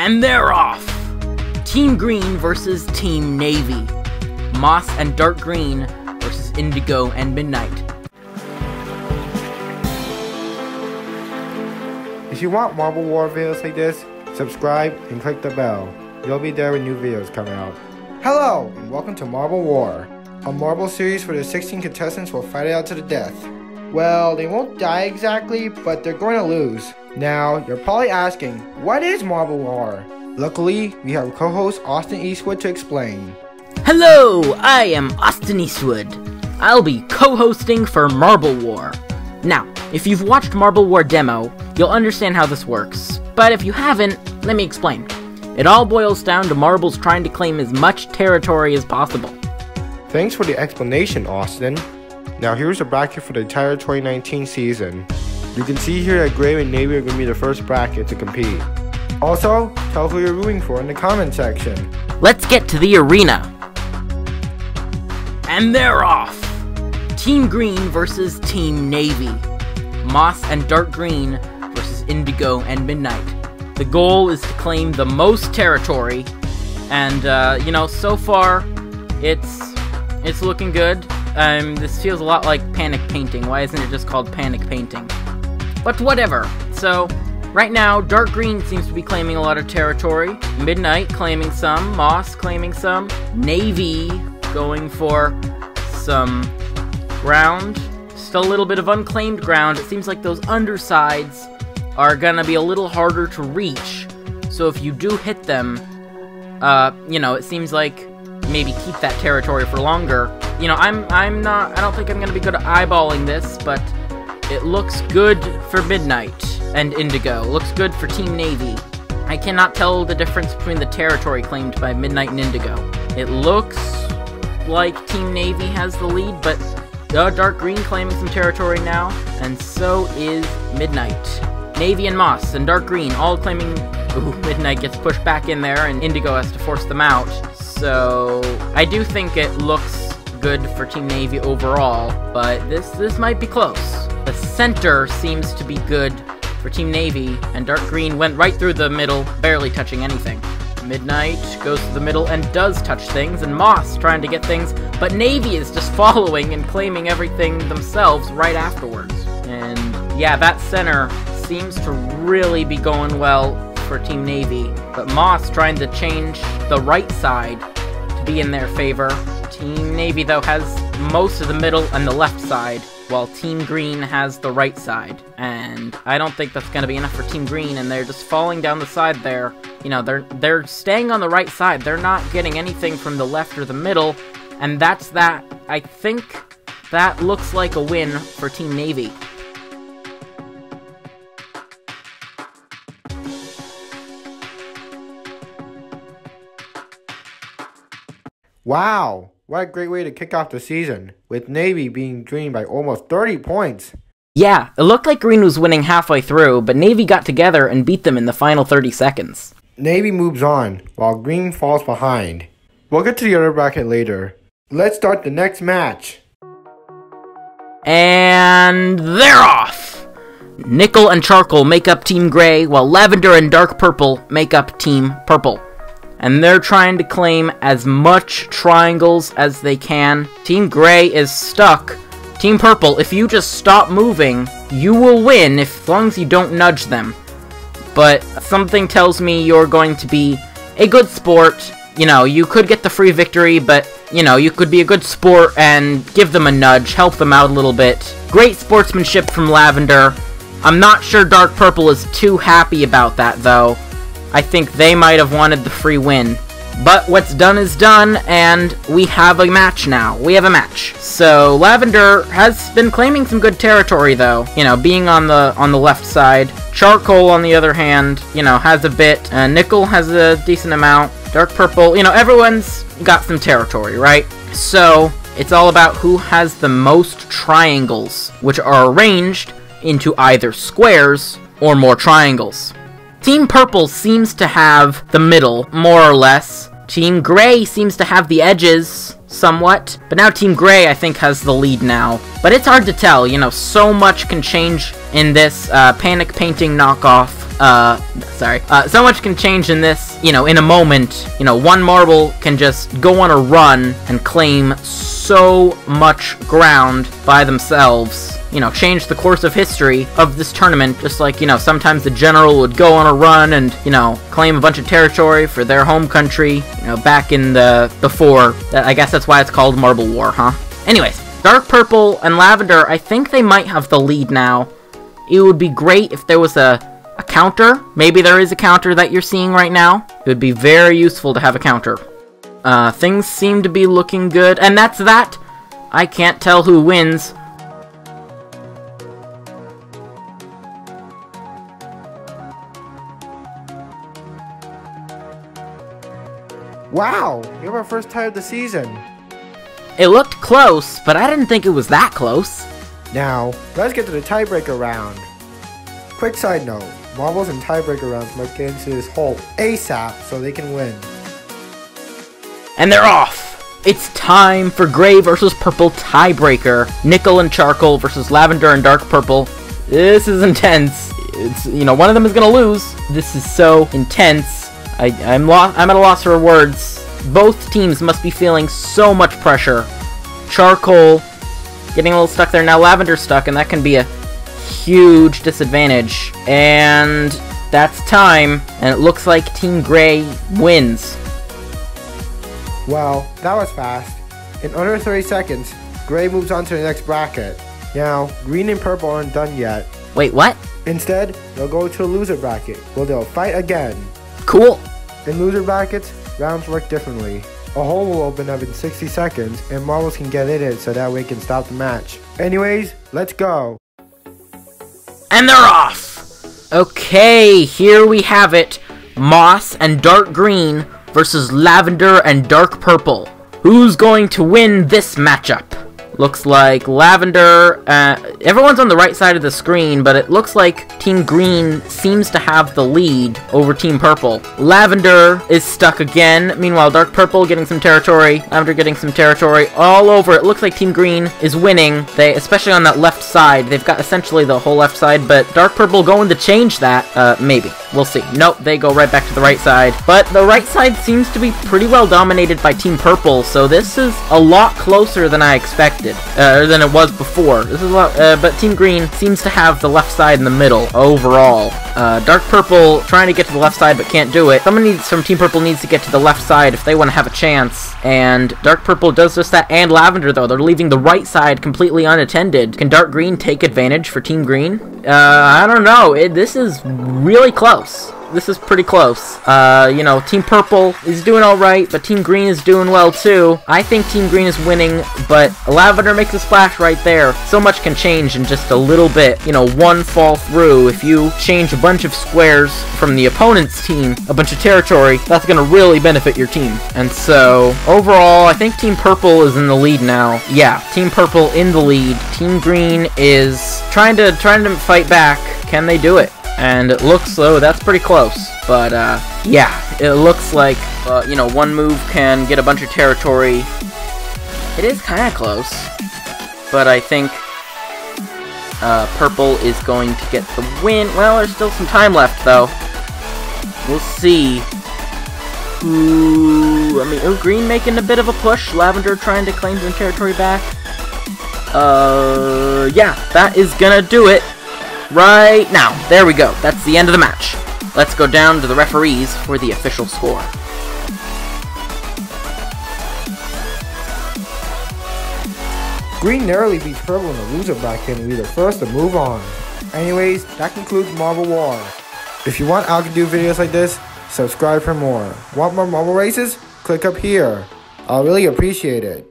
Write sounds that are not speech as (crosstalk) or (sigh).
And they're off! Team Green versus Team Navy. Moss and Dark Green versus Indigo and Midnight. If you want Marble War videos like this, subscribe and click the bell. You'll be there when new videos come out. Hello, and welcome to Marble War, a Marble series where the 16 contestants will fight it out to the death. Well, they won't die exactly, but they're going to lose. Now, you're probably asking, what is Marble War? Luckily, we have co-host Austin Eastwood to explain. Hello, I am Austin Eastwood. I'll be co-hosting for Marble War. Now, if you've watched Marble War demo, you'll understand how this works. But if you haven't, let me explain. It all boils down to marbles trying to claim as much territory as possible. Thanks for the explanation, Austin. Now here's a bracket for the entire 2019 season. You can see here that Gray and Navy are going to be the first bracket to compete. Also, tell who you're rooting for in the comment section. Let's get to the arena. And they're off! Team Green versus Team Navy. Moss and Dark Green versus Indigo and Midnight. The goal is to claim the most territory, and uh, you know, so far, it's it's looking good. Um, this feels a lot like panic painting. Why isn't it just called panic painting? But whatever. So, right now, Dark Green seems to be claiming a lot of territory. Midnight claiming some. Moss claiming some. Navy going for some ground. Still a little bit of unclaimed ground. It seems like those undersides are gonna be a little harder to reach. So if you do hit them, uh, you know, it seems like maybe keep that territory for longer. You know, I'm I'm not I don't think I'm gonna be good at eyeballing this, but it looks good for Midnight and Indigo. Looks good for Team Navy. I cannot tell the difference between the territory claimed by Midnight and Indigo. It looks like Team Navy has the lead, but uh, Dark Green claiming some territory now, and so is Midnight. Navy and Moss and Dark Green all claiming. Ooh, (laughs) Midnight gets pushed back in there, and Indigo has to force them out. So I do think it looks good for Team Navy overall, but this this might be close. The center seems to be good for Team Navy, and Dark Green went right through the middle, barely touching anything. Midnight goes to the middle and does touch things, and Moss trying to get things, but Navy is just (laughs) following and claiming everything themselves right afterwards. And yeah, that center seems to really be going well for Team Navy, but Moss trying to change the right side to be in their favor. Team Navy, though, has most of the middle and the left side, while Team Green has the right side. And I don't think that's going to be enough for Team Green, and they're just falling down the side there. You know, they're they're staying on the right side. They're not getting anything from the left or the middle, and that's that. I think that looks like a win for Team Navy. Wow, what a great way to kick off the season, with Navy being green by almost 30 points. Yeah, it looked like Green was winning halfway through, but Navy got together and beat them in the final 30 seconds. Navy moves on, while Green falls behind. We'll get to the other bracket later. Let's start the next match. And they're off! Nickel and Charcoal make up Team Gray, while Lavender and Dark Purple make up Team Purple. And they're trying to claim as much triangles as they can. Team Gray is stuck. Team Purple, if you just stop moving, you will win if, as long as you don't nudge them. But something tells me you're going to be a good sport. You know, you could get the free victory, but, you know, you could be a good sport and give them a nudge, help them out a little bit. Great sportsmanship from Lavender. I'm not sure Dark Purple is too happy about that, though. I think they might have wanted the free win. But what's done is done, and we have a match now. We have a match. So Lavender has been claiming some good territory, though. You know, being on the on the left side. Charcoal, on the other hand, you know, has a bit. Uh, Nickel has a decent amount. Dark Purple, you know, everyone's got some territory, right? So it's all about who has the most triangles, which are arranged into either squares or more triangles. Team Purple seems to have the middle, more or less. Team Gray seems to have the edges, somewhat. But now Team Gray, I think, has the lead now. But it's hard to tell, you know, so much can change in this uh, Panic Painting knockoff uh, sorry, uh, so much can change in this, you know, in a moment. You know, one marble can just go on a run and claim so much ground by themselves you know, change the course of history of this tournament, just like, you know, sometimes the general would go on a run and, you know, claim a bunch of territory for their home country, you know, back in the before. I guess that's why it's called Marble War, huh? Anyways, Dark Purple and Lavender, I think they might have the lead now. It would be great if there was a, a counter. Maybe there is a counter that you're seeing right now. It would be very useful to have a counter. Uh, things seem to be looking good, and that's that. I can't tell who wins, Wow, have our first tie of the season. It looked close, but I didn't think it was that close. Now, let's get to the tiebreaker round. Quick side note, marbles and tiebreaker rounds must get into this hole ASAP so they can win. And they're off! It's time for gray versus purple tiebreaker. Nickel and charcoal versus lavender and dark purple. This is intense. It's, you know, one of them is gonna lose. This is so intense. I, I'm, lo I'm at a loss for words. Both teams must be feeling so much pressure. Charcoal getting a little stuck there. Now Lavender stuck, and that can be a huge disadvantage. And that's time, and it looks like Team Gray wins. Well, that was fast. In under 30 seconds, Gray moves on to the next bracket. Now, green and purple aren't done yet. Wait, what? Instead, they'll go to a loser bracket, where they'll fight again. Cool. In loser brackets, rounds work differently. A hole will open up in 60 seconds, and marbles can get in it so that way can stop the match. Anyways, let's go. And they're off! Okay, here we have it. Moss and dark green versus lavender and dark purple. Who's going to win this matchup? Looks like Lavender, uh, everyone's on the right side of the screen, but it looks like Team Green seems to have the lead over Team Purple. Lavender is stuck again, meanwhile Dark Purple getting some territory, Lavender getting some territory all over. It looks like Team Green is winning, they, especially on that left side. They've got essentially the whole left side, but Dark Purple going to change that, uh, maybe. We'll see. Nope, they go right back to the right side. But the right side seems to be pretty well dominated by Team Purple, so this is a lot closer than I expected uh, than it was before. This is a lot, uh, but Team Green seems to have the left side in the middle overall. Uh, Dark Purple trying to get to the left side but can't do it. Someone needs from Team Purple needs to get to the left side if they want to have a chance. And Dark Purple does just that. And Lavender though, they're leaving the right side completely unattended. Can Dark Green take advantage for Team Green? Uh, I don't know. It, this is really close this is pretty close. Uh, you know, Team Purple is doing alright, but Team Green is doing well too. I think Team Green is winning, but Lavender makes a splash right there. So much can change in just a little bit. You know, one fall through, if you change a bunch of squares from the opponent's team, a bunch of territory, that's gonna really benefit your team. And so, overall, I think Team Purple is in the lead now. Yeah, Team Purple in the lead. Team Green is trying to trying to fight back. Can they do it? And it looks though that's pretty close. But uh, yeah, it looks like uh, you know one move can get a bunch of territory. It is kind of close, but I think uh, purple is going to get the win. Well, there's still some time left though. We'll see. Ooh, I mean, oh, green making a bit of a push. Lavender trying to claim some territory back. Uh, yeah, that is gonna do it right now. There we go. That's the end of the match. Let's go down to the referees for the official score. Green narrowly beats purple in the loser bracket and will be the first to move on. Anyways, that concludes Marble War. If you want I can do videos like this, subscribe for more. Want more marble races? Click up here. I'll really appreciate it.